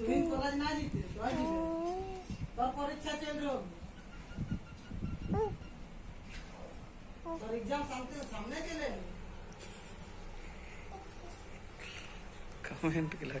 শহীদ college না দিতে জয় দিবে তোর পরীক্ষা কেন্দ্র তোর এক্সাম সামনে সামনে চলে कमेंट के लिए